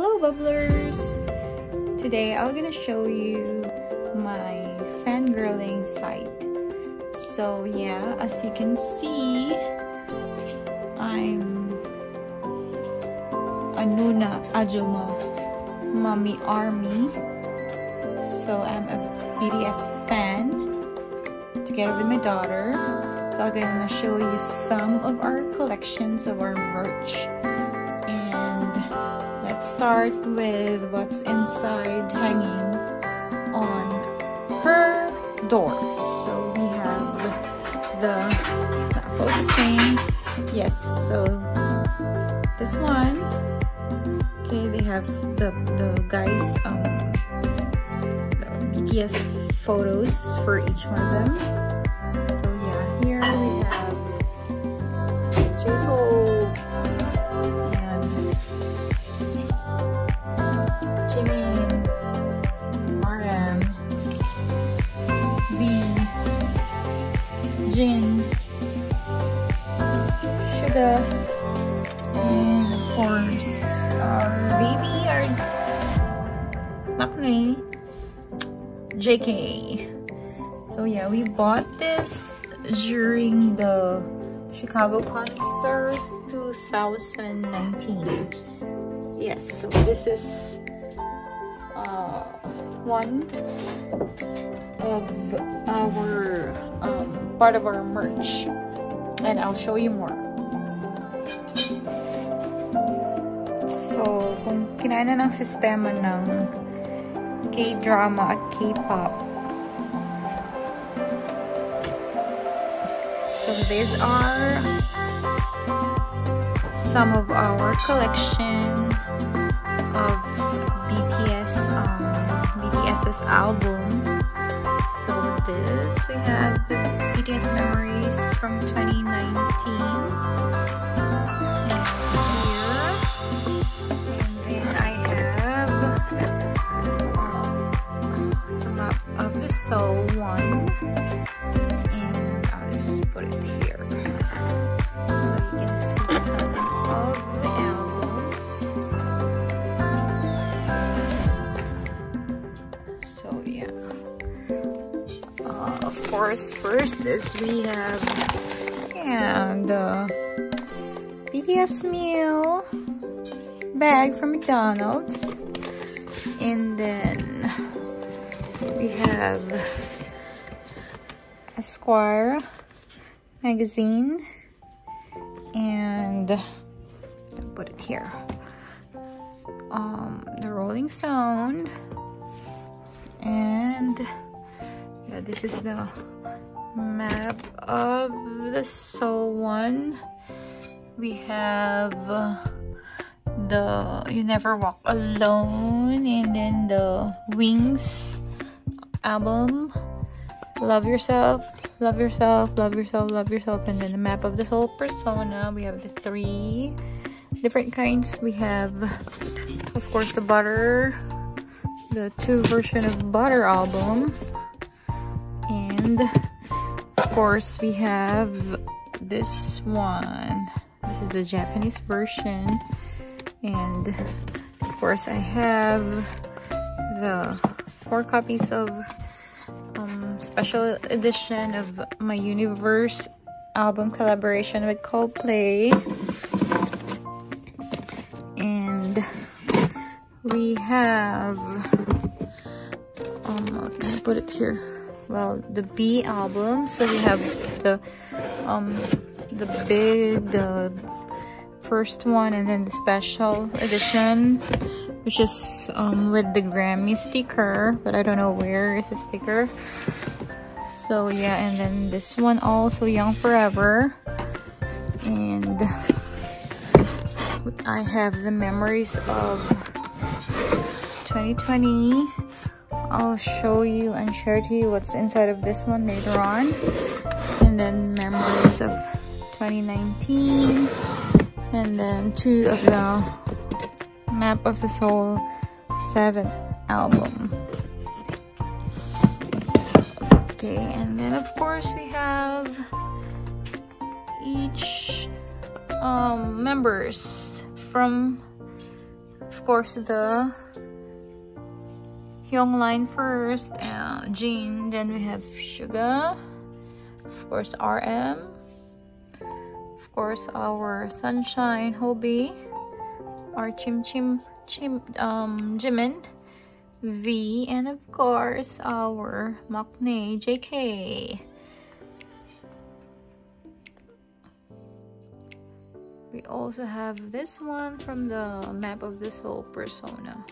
Hello bubblers! Today I'm gonna show you my fangirling site. So yeah, as you can see, I'm Anuna Ajuma Mommy Army. So I'm a BTS fan together with my daughter. So I'm gonna show you some of our collections of our merch start with what's inside hanging on her door. So we have the, not focusing, yes, so this one, okay, they have the, the guys, um, the BTS photos for each one of them. Jin, Suga, and of course our baby, our maknae, JK. So yeah, we bought this during the Chicago concert 2019. Yes, so this is uh, one of our um, part of our merch. And I'll show you more. So, kung kinaya ng sistema ng K-drama at K-pop. So, these are some of our collection of BTS um, BTS's album. So this we have the BTS Memories from 2019. And here. And then I have um, the map of the Soul one. And I'll just put it here. So you can see course, first is we have yeah, the BTS meal bag from McDonald's. And then we have Esquire magazine and I'll put it here. Um, the Rolling Stone and yeah, this is the map of the soul one. We have uh, the You Never Walk Alone and then the Wings album. Love Yourself, Love Yourself, Love Yourself, Love Yourself, and then the map of the Soul Persona. We have the three different kinds. We have, of course, the Butter, the two version of Butter album and of course we have this one. This is the Japanese version. And of course I have the four copies of um, special edition of my universe album collaboration with Coldplay. And we have um, I'll put it here well the BE album so we have the um the big the first one and then the special edition which is um with the Grammy sticker but I don't know where is the sticker. So yeah and then this one also Young Forever. And I have the memories of 2020 I'll show you and share to you what's inside of this one later on. And then memories of 2019. And then two of the Map of the Soul 7 album. Okay, and then of course we have each um, members from of course, the Hyung line first, uh, Jin, then we have Suga, of course, RM, of course, our Sunshine, Hobie, our Chim Chim, Chim, um, Jimin, V, and of course, our Maknae, JK. We also have this one from the Map of the Soul persona.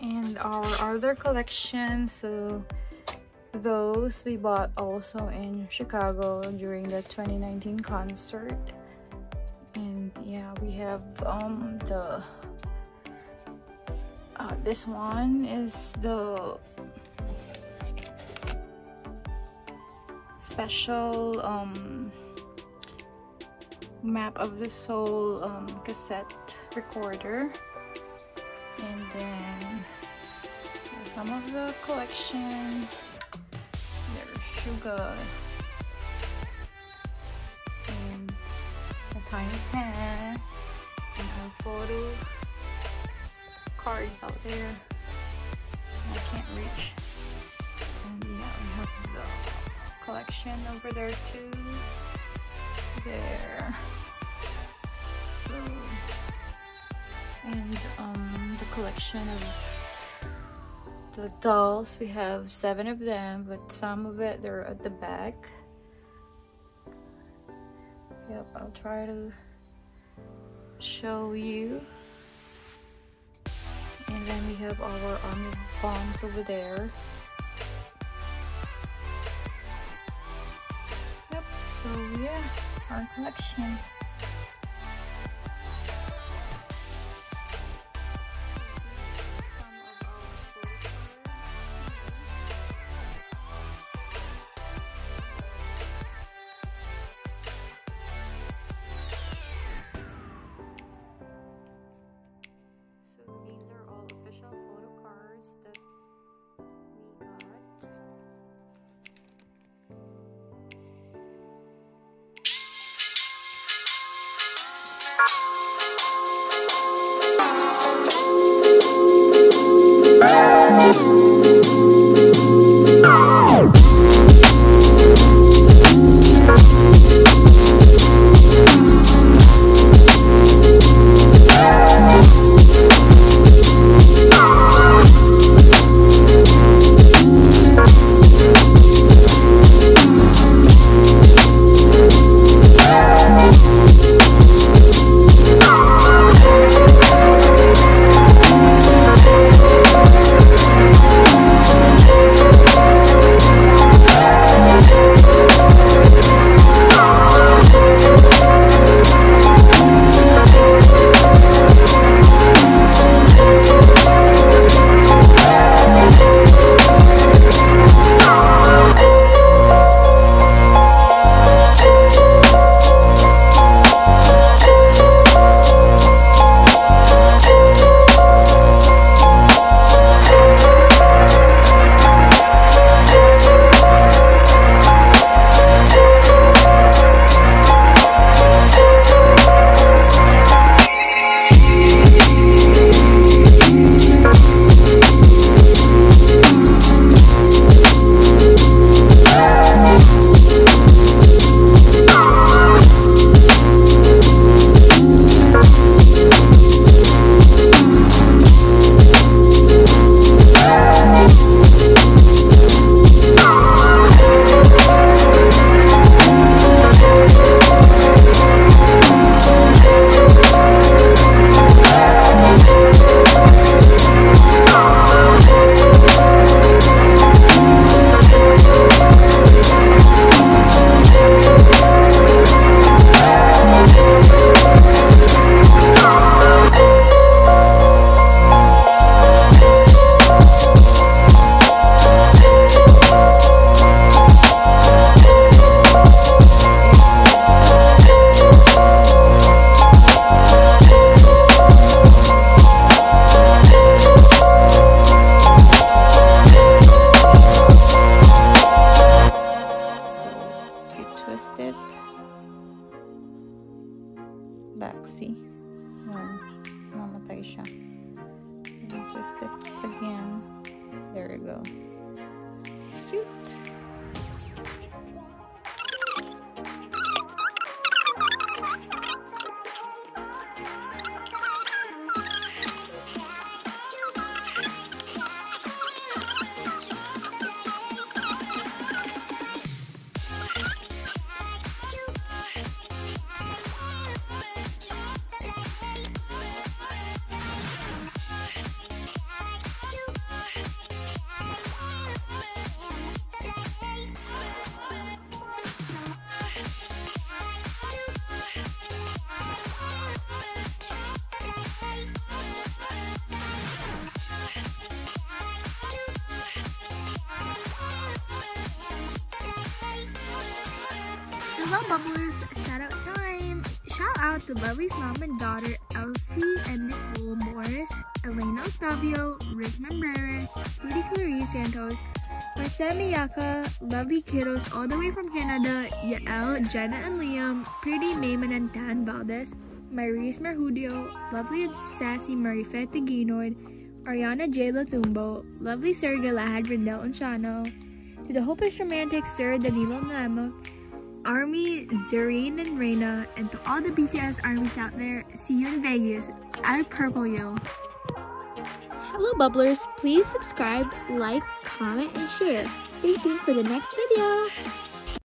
And our other collection so those we bought also in Chicago during the 2019 concert. And yeah we have um the uh, this one is the special um map of the soul um, cassette recorder and then some of the collection there's Suga. And a tiny tan. And her photo cards out there. I can't reach. And yeah we have the collection over there too. There. So and um the collection of the dolls. We have seven of them but some of it they're at the back. Yep I'll try to show you. And then we have our army bombs over there. Yep so yeah our collection Thank you. Hello Bubblers, shout out time! Shout out to Lovely's mom and daughter Elsie and Nicole Morris, Elena Octavio, Rick Membrera, Rudy Clarice Santos, Marcel Miyaka, lovely kiddos all the way from Canada, Yael, Jenna and Liam, Pretty Mayman and Dan Valdez, Maurice Merhudio, lovely and sassy Marifet Guinoid, Ariana J. Latumbo, lovely Sir Galahad Rindel Unshano, to the hopeless romantic Sir Danilo Namo, Army, Zareen, and Reina, and to all the BTS armies out there, see you in Vegas at Purple Yo. Hello Bubblers, please subscribe, like, comment, and share. Stay tuned for the next video.